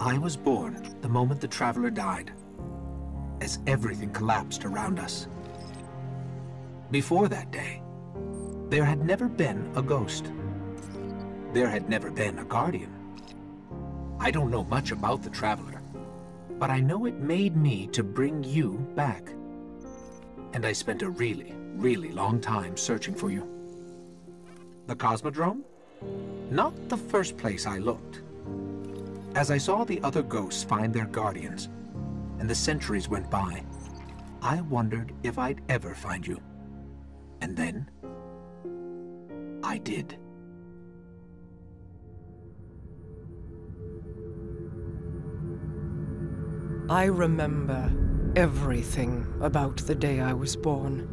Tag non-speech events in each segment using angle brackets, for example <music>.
I was born the moment the Traveler died, as everything collapsed around us. Before that day, there had never been a ghost. There had never been a Guardian. I don't know much about the Traveler, but I know it made me to bring you back. And I spent a really, really long time searching for you. The Cosmodrome? Not the first place I looked. As I saw the other ghosts find their guardians, and the centuries went by, I wondered if I'd ever find you. And then, I did. I remember everything about the day I was born.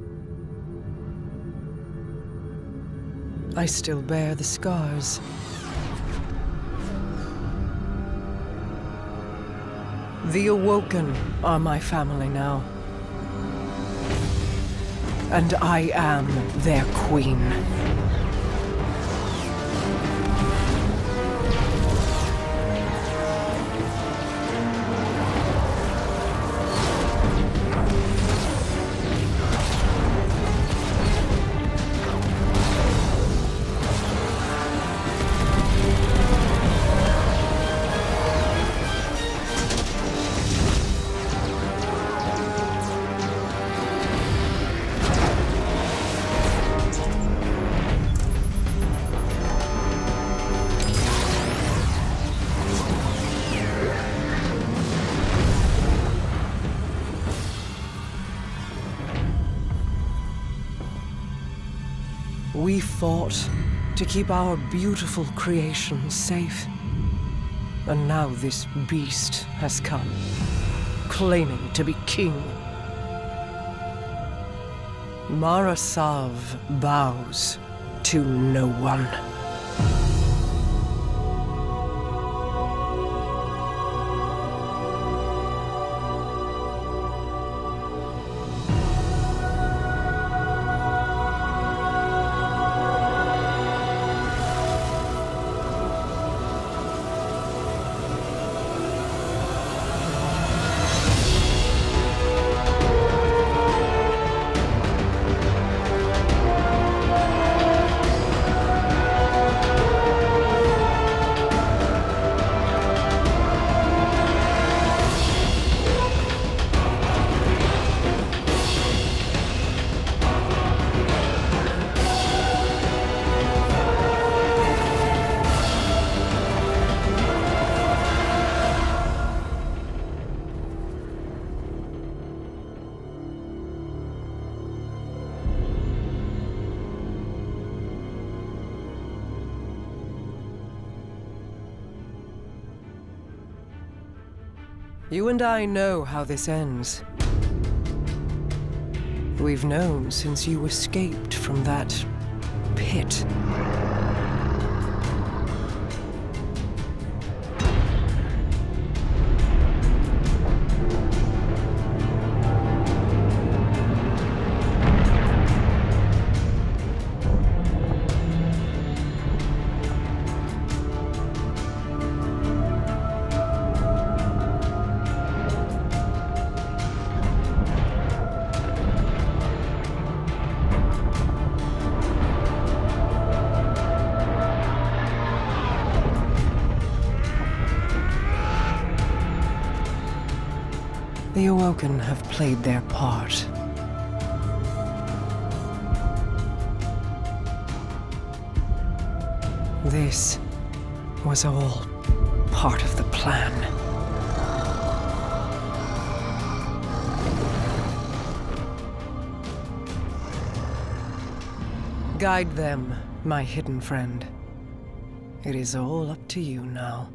I still bear the scars. The Awoken are my family now. And I am their queen. We fought to keep our beautiful creation safe. And now this beast has come, claiming to be king. Mara Sov bows to no one. You and I know how this ends. We've known since you escaped from that pit. Have played their part. This was all part of the plan. Guide them, my hidden friend. It is all up to you now.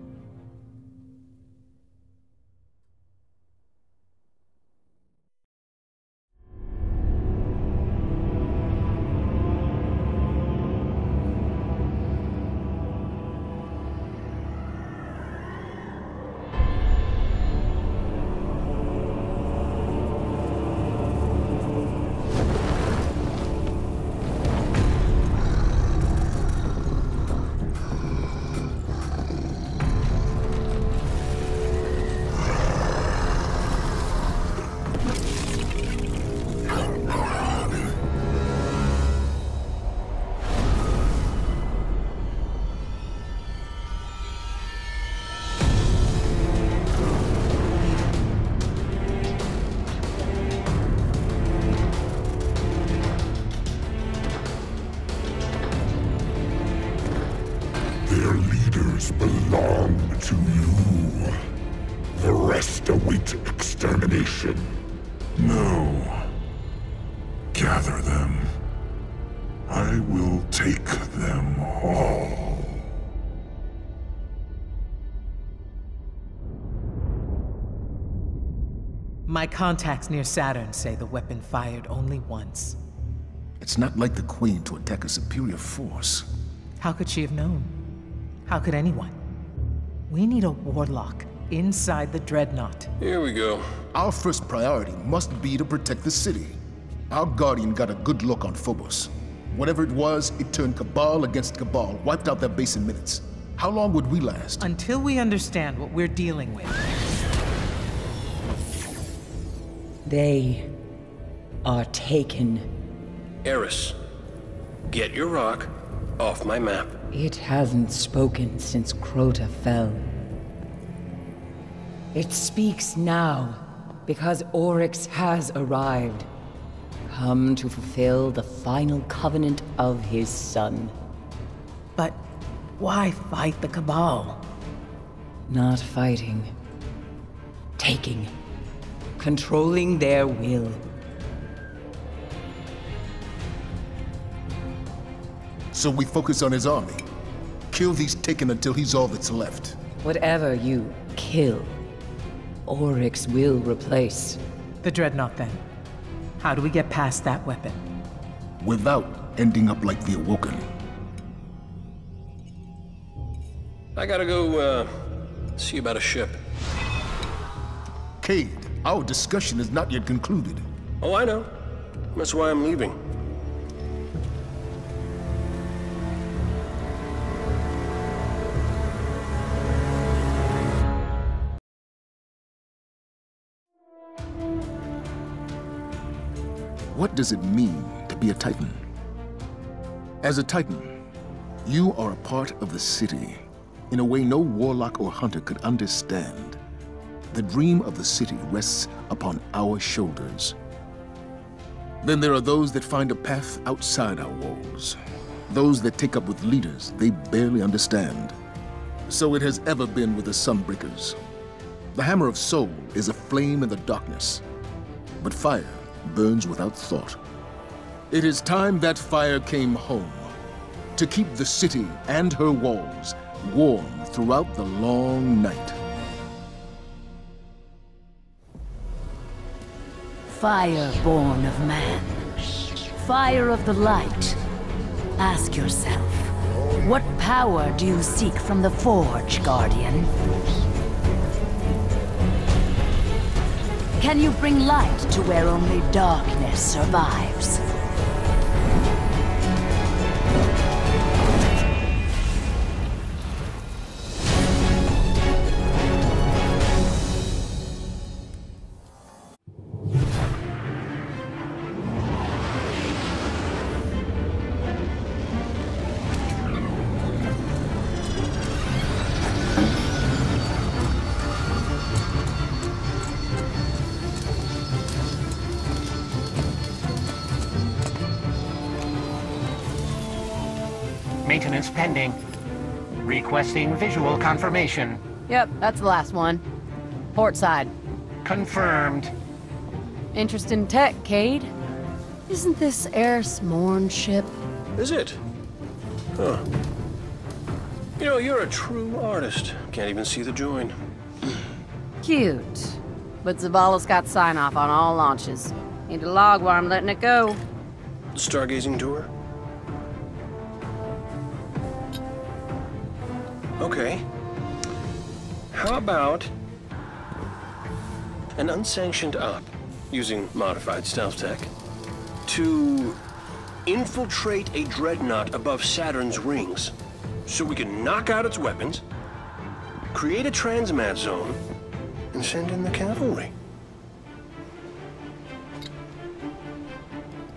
My contacts near Saturn say the weapon fired only once. It's not like the Queen to attack a superior force. How could she have known? How could anyone? We need a warlock inside the Dreadnought. Here we go. Our first priority must be to protect the city. Our Guardian got a good look on Phobos. Whatever it was, it turned Cabal against Cabal, wiped out their base in minutes. How long would we last? Until we understand what we're dealing with. They are taken. Eris, get your rock off my map. It hasn't spoken since Crota fell. It speaks now because Oryx has arrived, come to fulfill the final covenant of his son. But why fight the Cabal? Not fighting, taking, controlling their will. So we focus on his army. Kill these taken until he's all that's left. Whatever you kill, Oryx will replace. The Dreadnought, then. How do we get past that weapon? Without ending up like the Awoken. I gotta go, uh, see about a ship. Cayde, our discussion is not yet concluded. Oh, I know. That's why I'm leaving. What does it mean to be a Titan? As a Titan, you are a part of the city in a way no warlock or hunter could understand. The dream of the city rests upon our shoulders. Then there are those that find a path outside our walls. Those that take up with leaders they barely understand. So it has ever been with the Sunbreakers. The Hammer of Sol is a flame in the darkness, but fire burns without thought. It is time that fire came home, to keep the city and her walls warm throughout the long night. Fire born of man. Fire of the light. Ask yourself, what power do you seek from the Forge, Guardian? Can you bring light to where only darkness survives? Maintenance pending. Requesting visual confirmation. Yep, that's the last one. Port side. Confirmed. Interest in tech, Cayde? Isn't this Eris Morn ship? Is it? Huh. You know, you're a true artist. Can't even see the join. Cute. But Zavala's got sign-off on all launches. Need a log while I'm letting it go. Stargazing tour? Okay. How about an unsanctioned op using modified stealth tech to infiltrate a dreadnought above Saturn's rings so we can knock out its weapons, create a transmat zone, and send in the cavalry?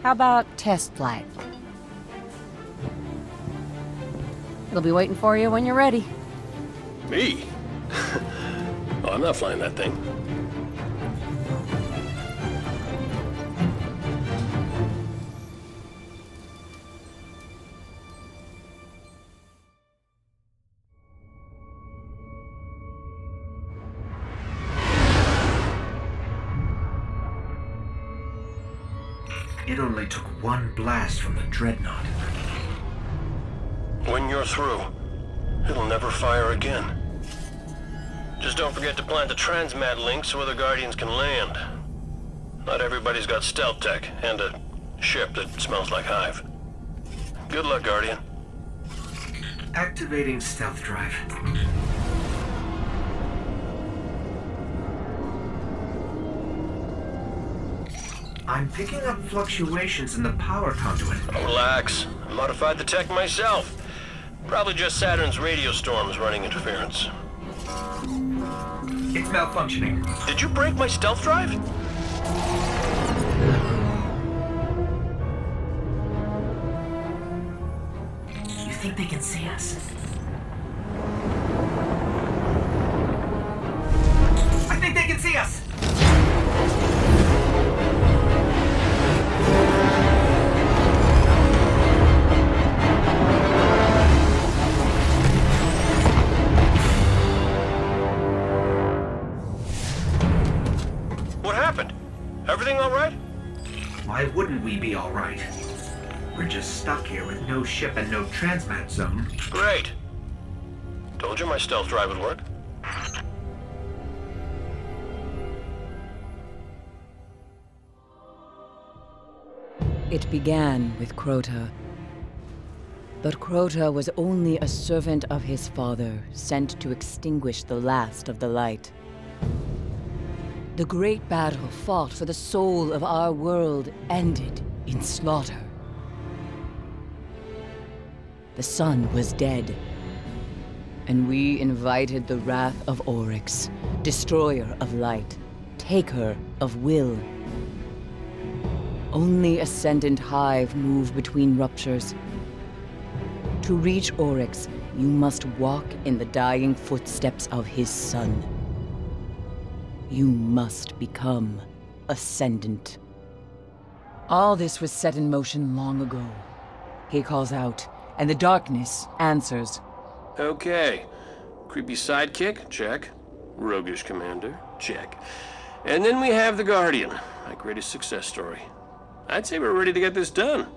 How about test flight? They'll be waiting for you when you're ready. Me? <laughs> oh, I'm not flying that thing. It only took one blast from the Dreadnought when you're through, it'll never fire again. Just don't forget to plant the transmat link so other Guardians can land. Not everybody's got stealth tech, and a ship that smells like Hive. Good luck, Guardian. Activating stealth drive. I'm picking up fluctuations in the power conduit. Relax. I modified the tech myself. Probably just Saturn's radio storms running interference. It's malfunctioning. Did you break my stealth drive? You think they can see us? Wouldn't we be alright? We're just stuck here with no ship and no transmat zone. Great. Told you my stealth drive would work. It began with Crota. But Crota was only a servant of his father, sent to extinguish the last of the light. The great battle fought for the soul of our world ended in slaughter. The sun was dead, and we invited the wrath of Oryx, destroyer of light, taker of will. Only Ascendant Hive move between ruptures. To reach Oryx, you must walk in the dying footsteps of his son. You must become Ascendant. All this was set in motion long ago. He calls out, and the darkness answers. Okay. Creepy sidekick? Check. Roguish commander? Check. And then we have the Guardian, my greatest success story. I'd say we're ready to get this done.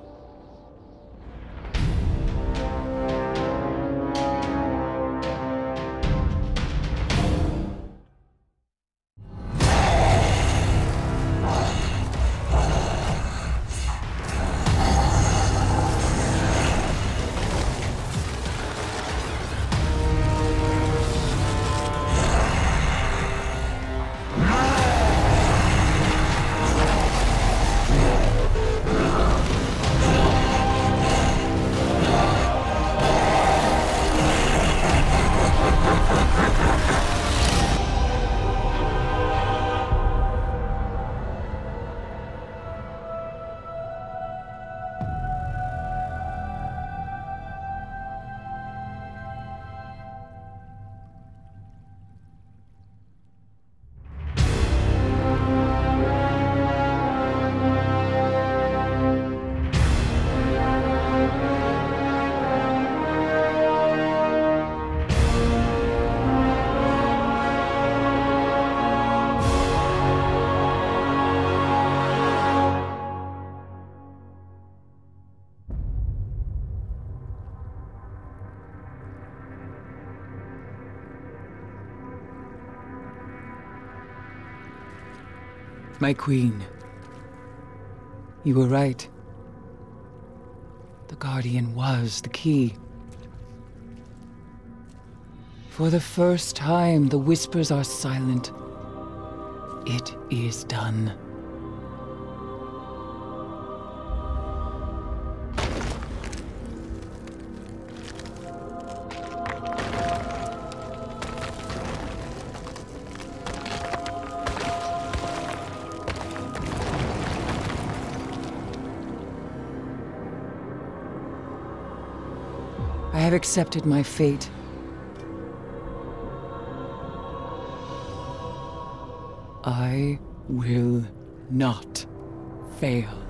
My queen. You were right. The Guardian was the key. For the first time, the whispers are silent. It is done. Have accepted my fate. I will not fail.